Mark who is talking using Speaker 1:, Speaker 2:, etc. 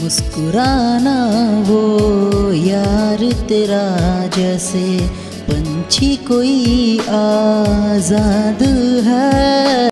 Speaker 1: मुस्कुराना वो यार तेरा जैसे पंछी कोई आज़ाद